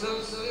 Some sleep.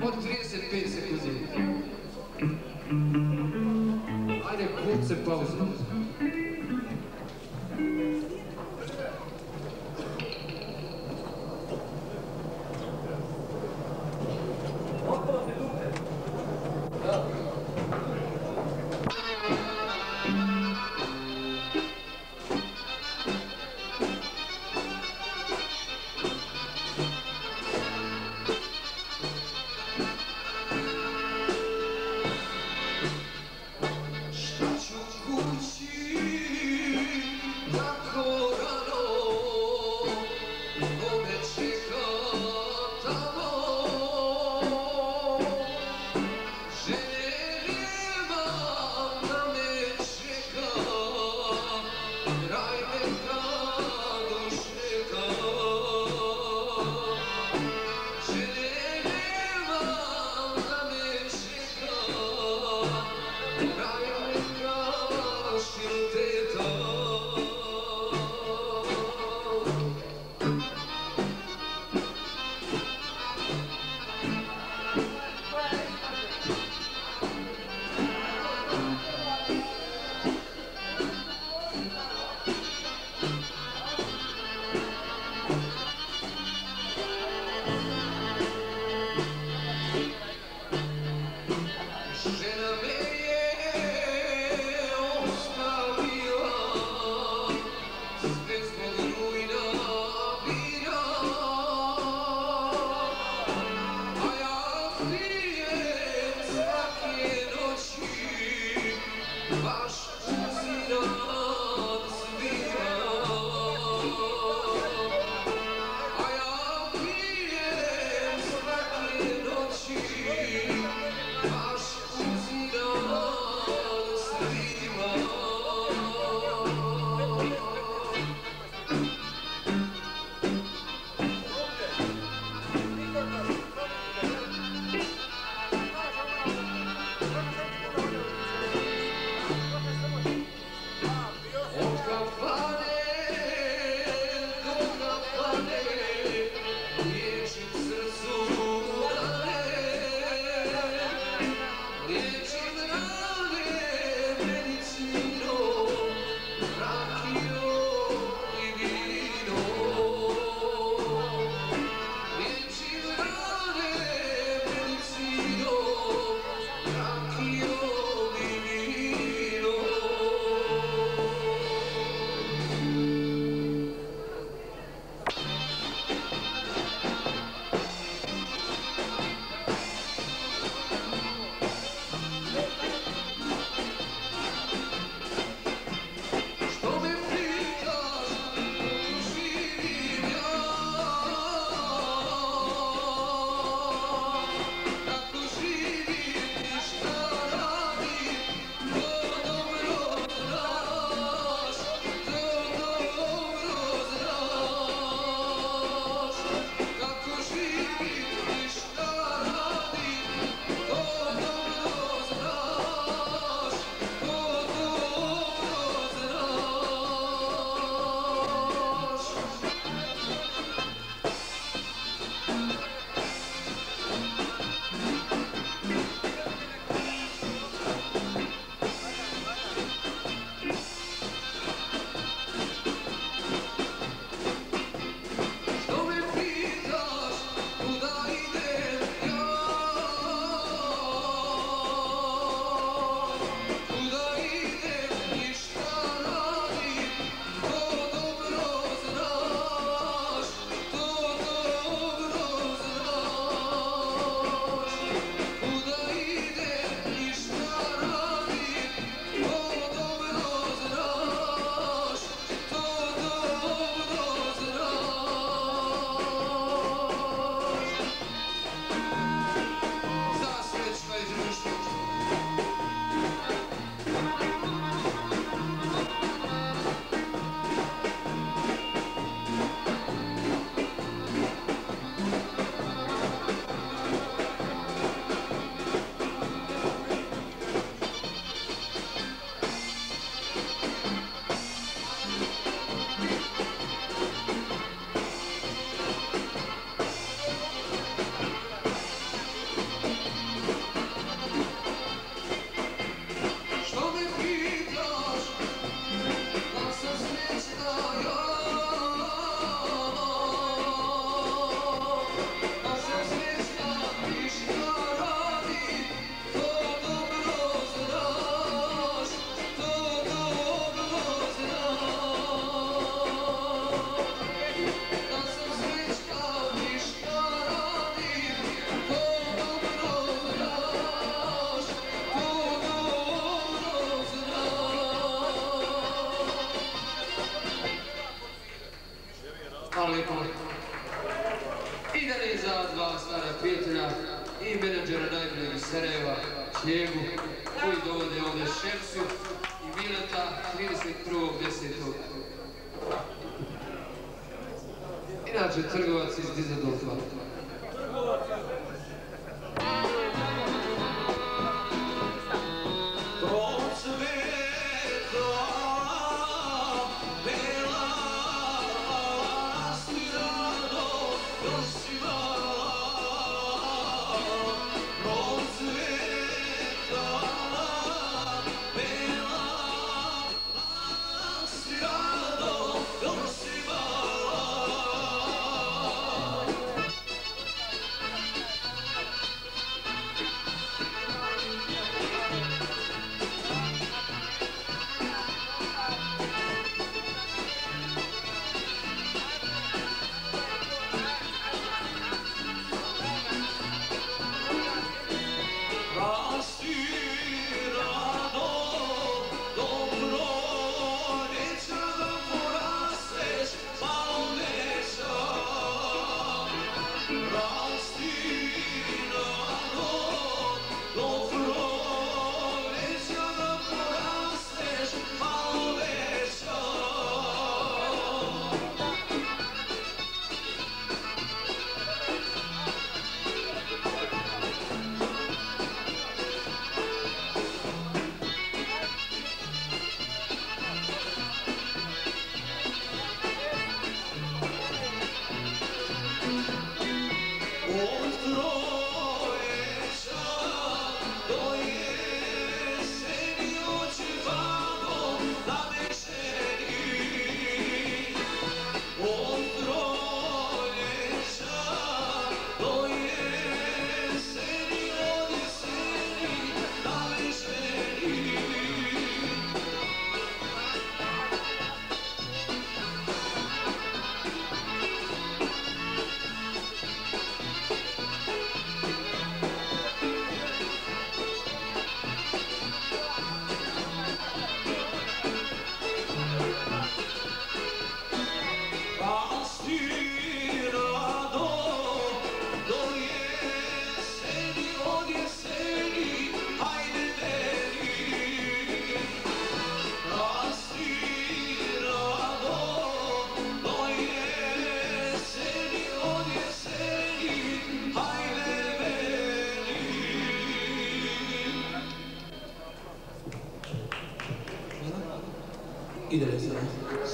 Monte Cris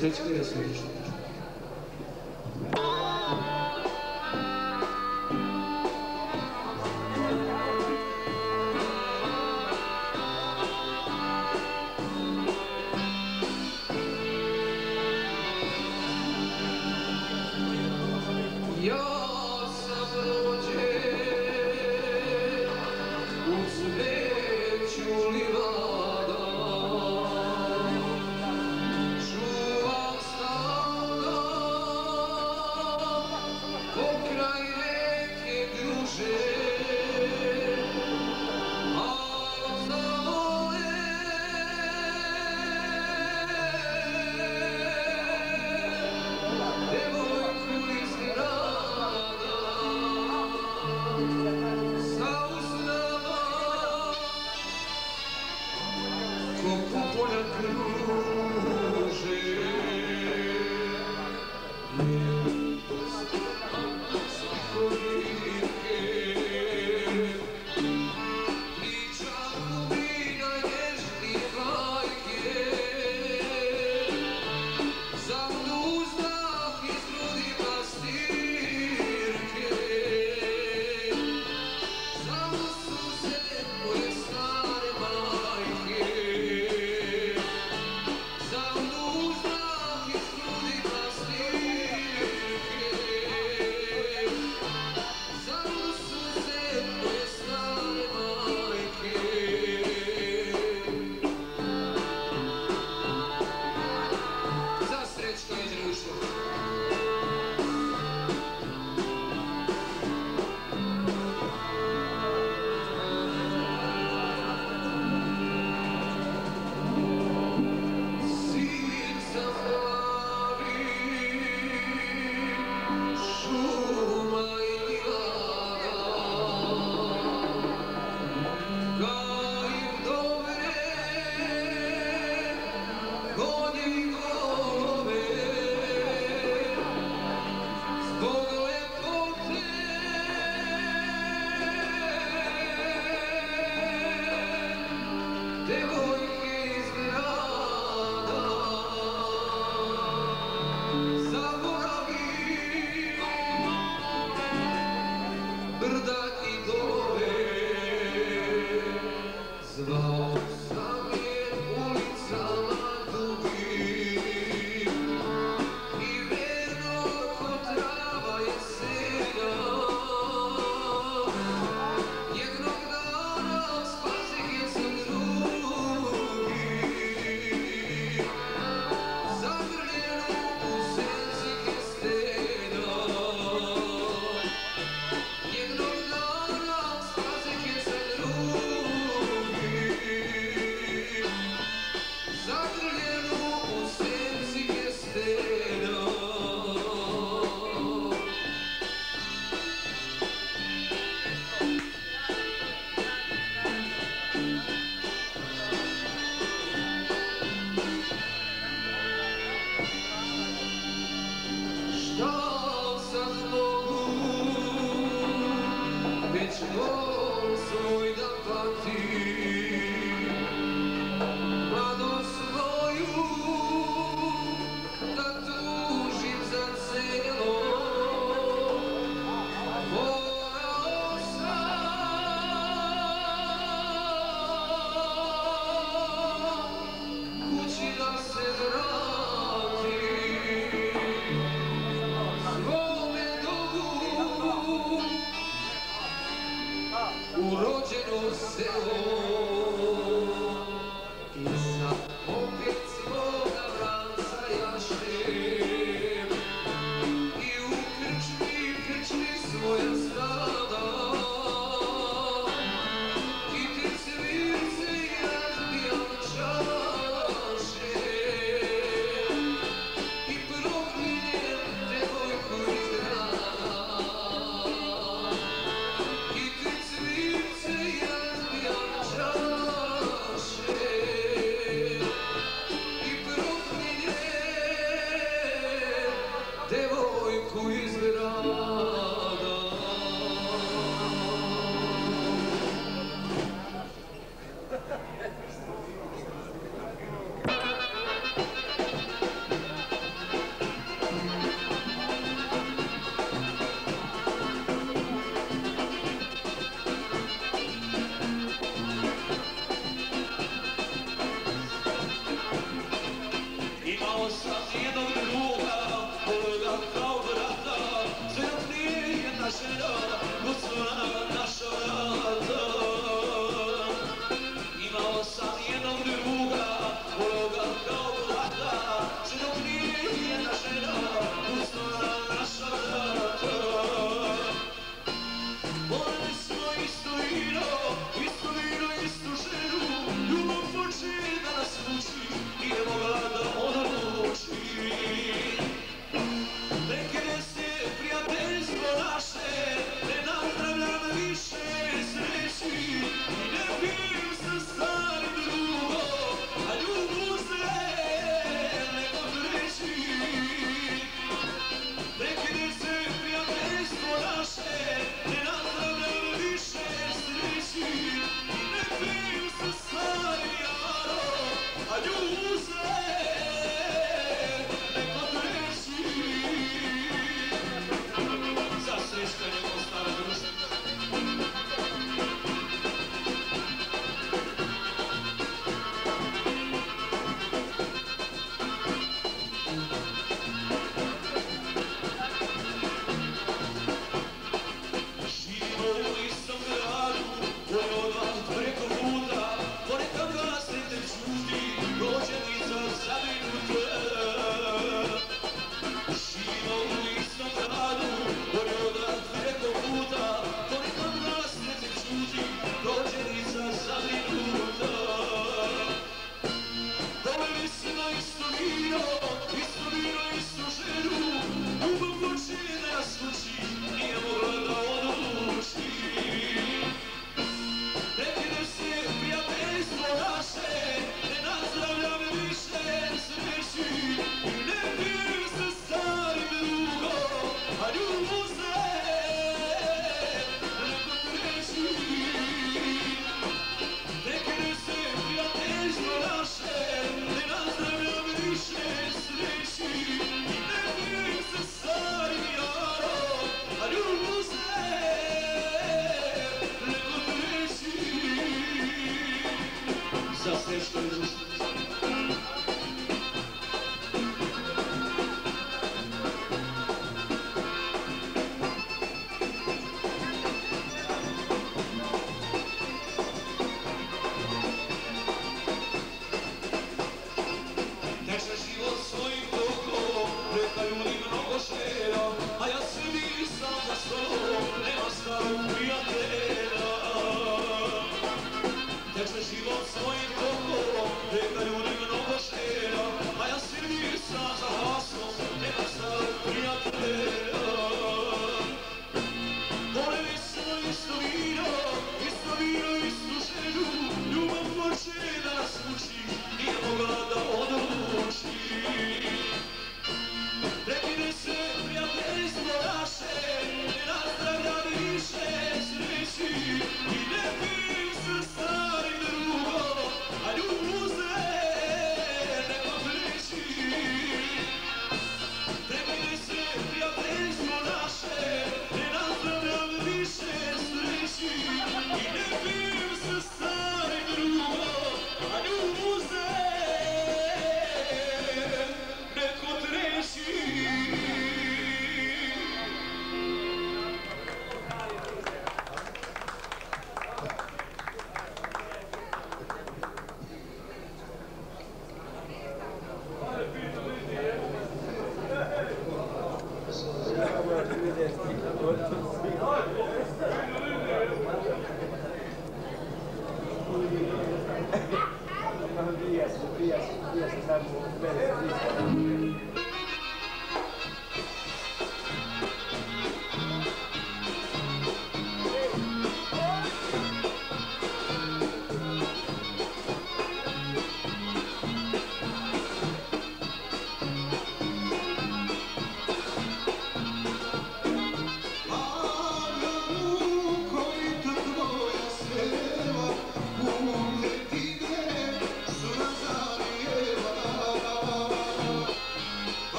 Все я слышу.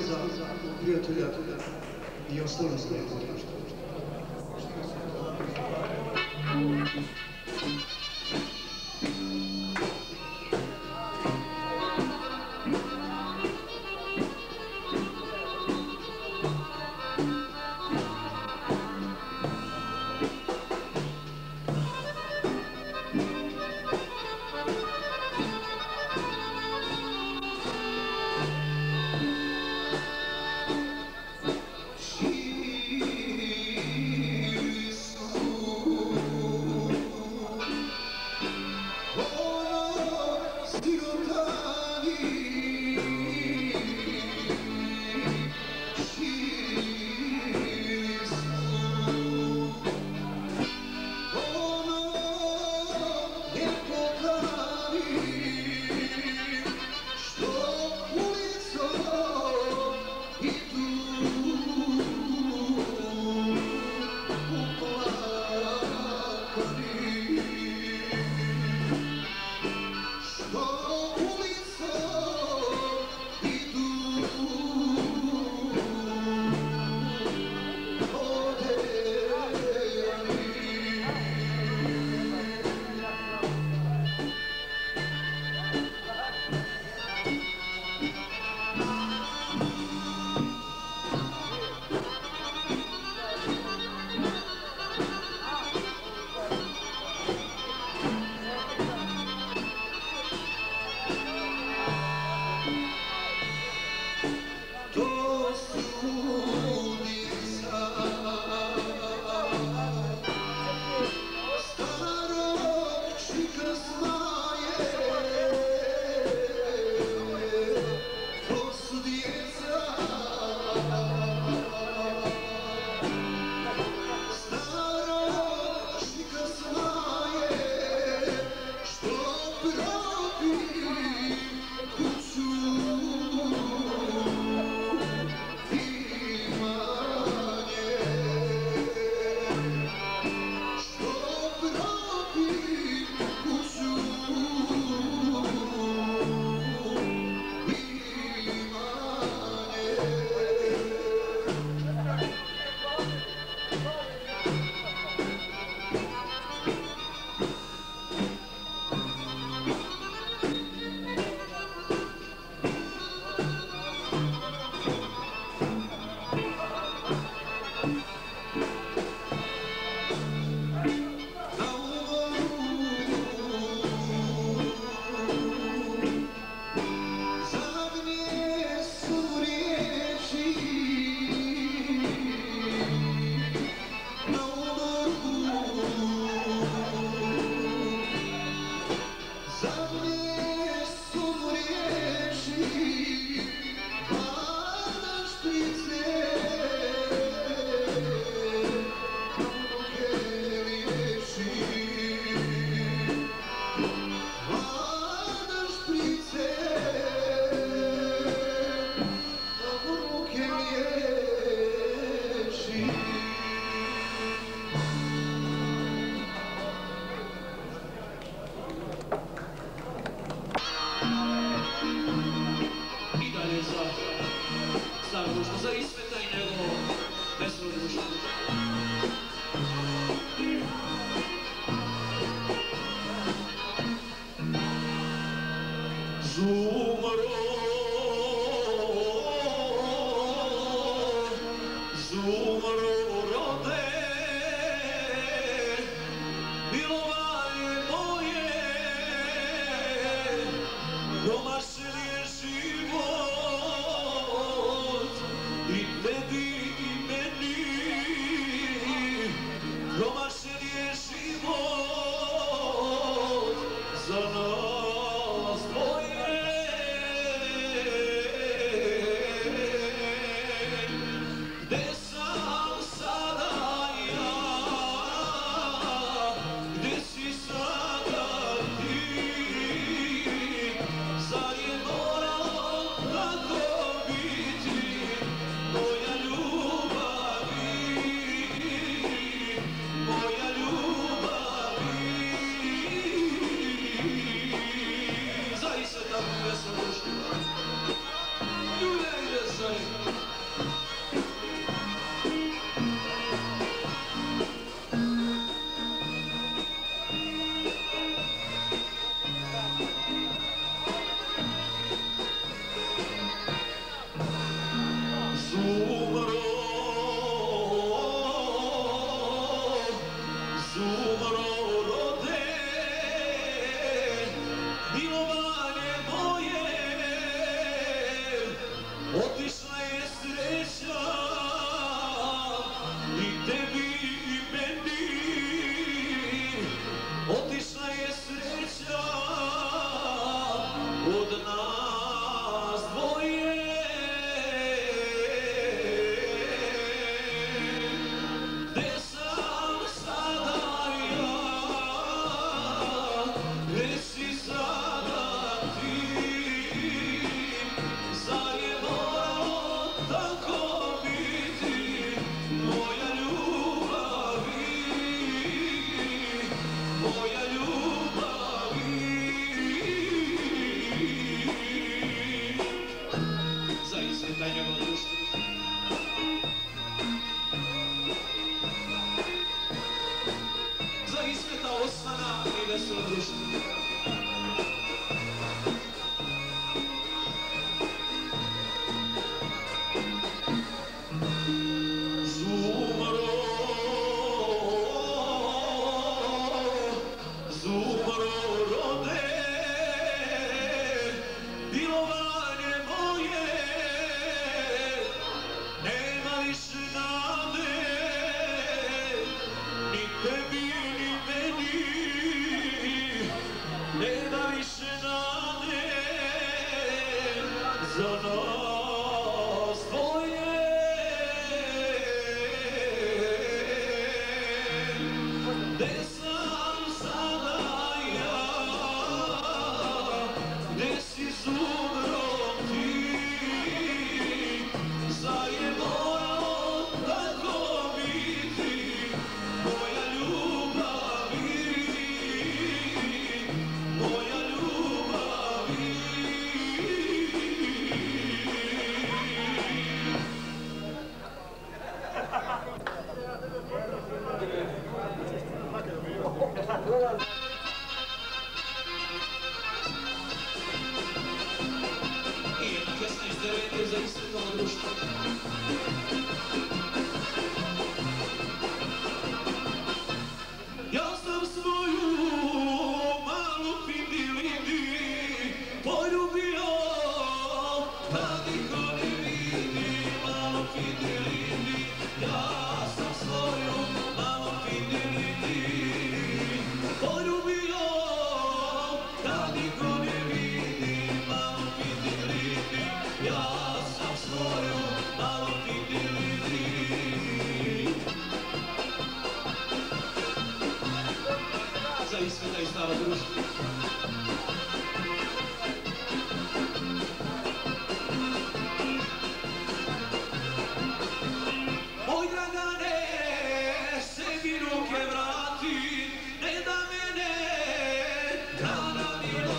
что за бред туда-туда. Ее сложно сказать.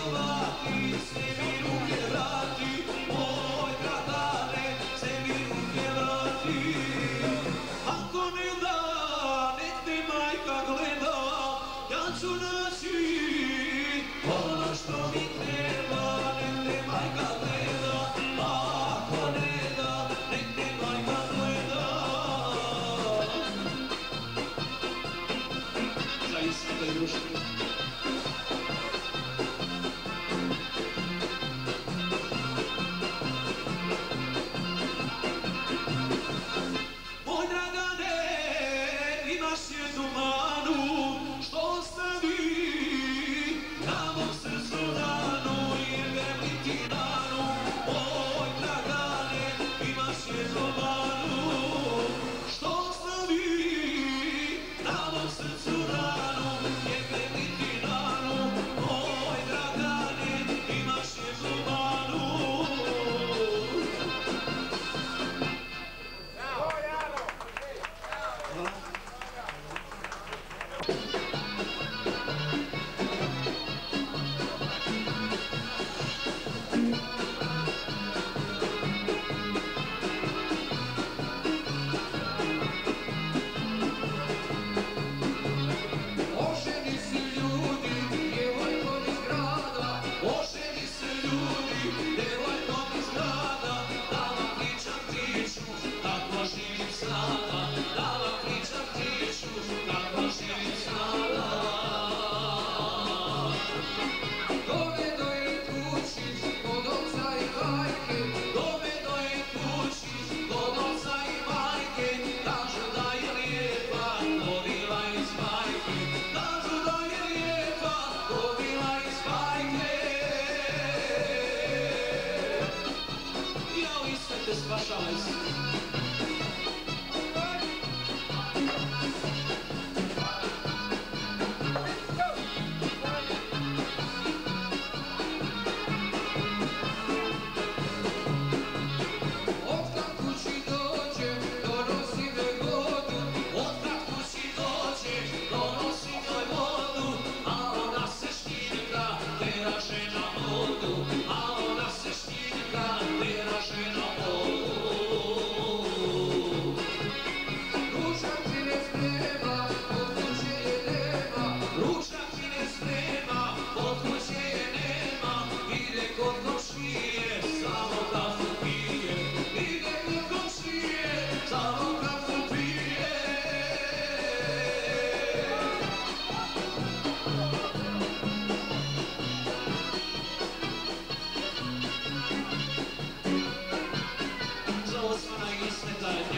Slovakia.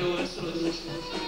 los. los, los, los.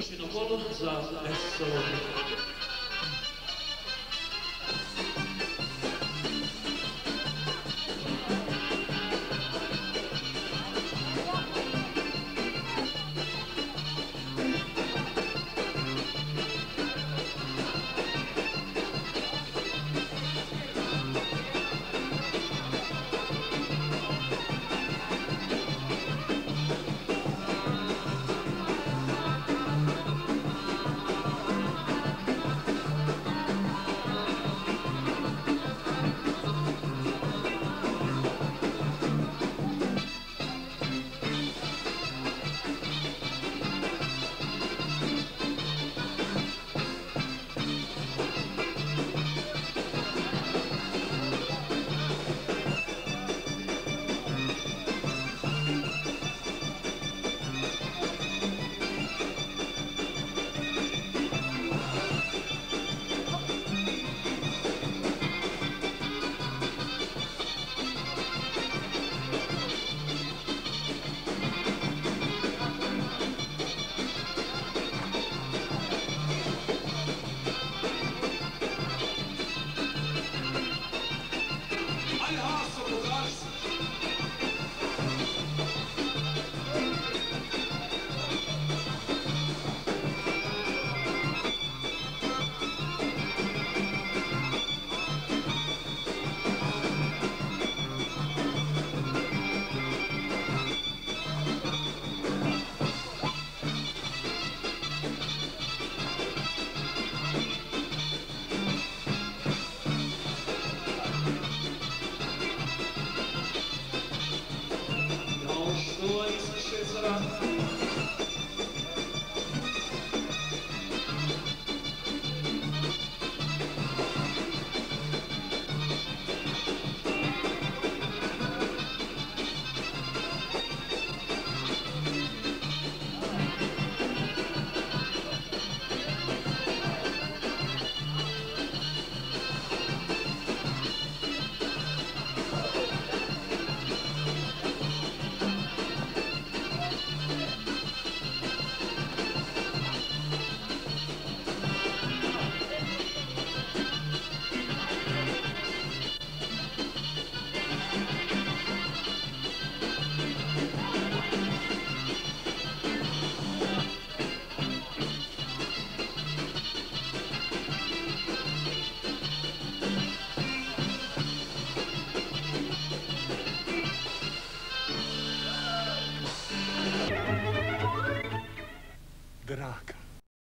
Io ci do volo essere